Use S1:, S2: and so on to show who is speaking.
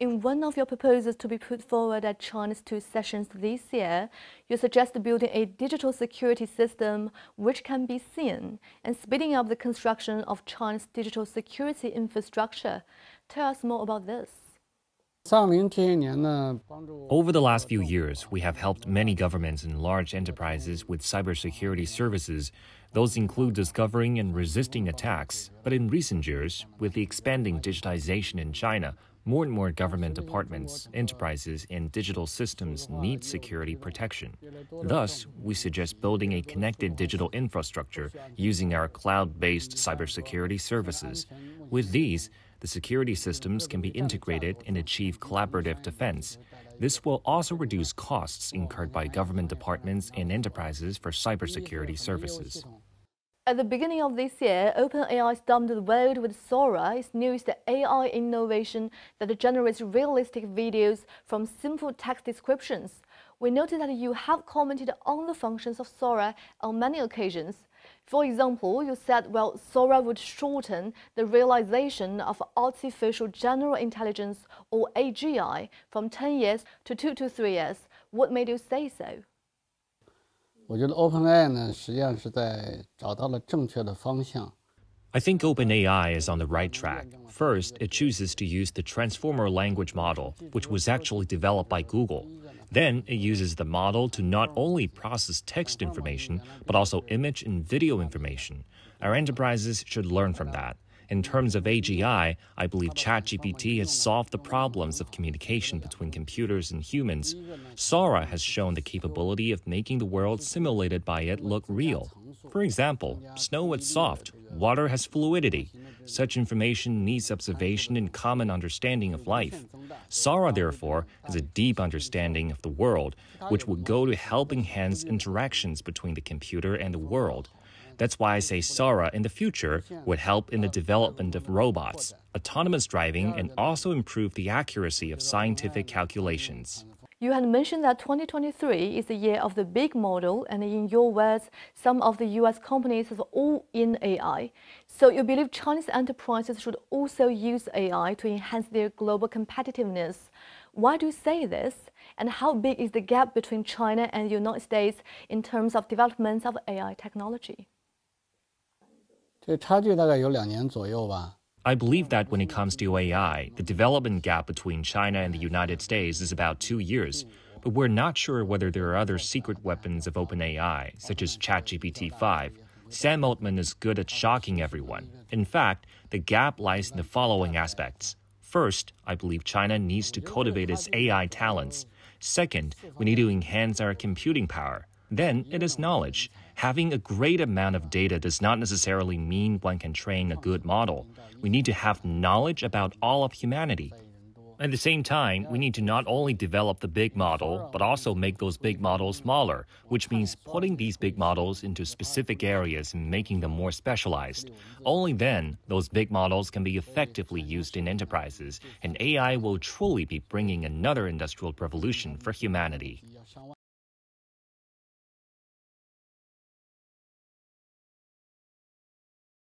S1: In one of your proposals to be put forward at China's two sessions this year, you suggest building a digital security system which can be seen and speeding up the construction of China's digital security infrastructure. Tell us more about this.
S2: Over the last few years, we have helped many governments and large enterprises with cybersecurity services. Those include discovering and resisting attacks. But in recent years, with the expanding digitization in China, more and more government departments, enterprises, and digital systems need security protection. Thus, we suggest building a connected digital infrastructure using our cloud based cybersecurity services. With these, the security systems can be integrated and achieve collaborative defense. This will also reduce costs incurred by government departments and enterprises for cybersecurity services.
S1: At the beginning of this year, OpenAI stumped the world with Sora, its newest AI innovation that generates realistic videos from simple text descriptions. We noted that you have commented on the functions of Sora on many occasions. For example, you said, well, Sora would shorten the realization of artificial general intelligence, or AGI, from 10 years to 2 to 3 years. What made you say so?
S3: 我觉得 OpenAI 呢，实际上是在找到了正确的方向。
S2: I think OpenAI is on the right track. First, it chooses to use the Transformer language model, which was actually developed by Google. Then, it uses the model to not only process text information, but also image and video information. Our enterprises should learn from that. In terms of AGI, I believe ChatGPT has solved the problems of communication between computers and humans. Sora has shown the capability of making the world simulated by it look real. For example, snow is soft, water has fluidity. Such information needs observation and common understanding of life. Sora, therefore, has a deep understanding of the world, which would go to help enhance interactions between the computer and the world. That's why I say Sora in the future would help in the development of robots, autonomous driving, and also improve the accuracy of scientific calculations.
S1: You had mentioned that 2023 is the year of the big model, and in your words, some of the US companies are all in AI. So you believe Chinese enterprises should also use AI to enhance their global competitiveness. Why do you say this? And how big is the gap between China and the United States in terms of development of AI technology?
S2: I believe that when it comes to AI, the development gap between China and the United States is about two years. But we're not sure whether there are other secret weapons of OpenAI, such as ChatGPT 5. Sam Altman is good at shocking everyone. In fact, the gap lies in the following aspects. First, I believe China needs to cultivate its AI talents. Second, we need to enhance our computing power. Then it is knowledge. Having a great amount of data does not necessarily mean one can train a good model. We need to have knowledge about all of humanity. At the same time, we need to not only develop the big model, but also make those big models smaller, which means putting these big models into specific areas and making them more specialized. Only then, those big models can be effectively used in enterprises, and AI will truly be bringing another industrial revolution for humanity.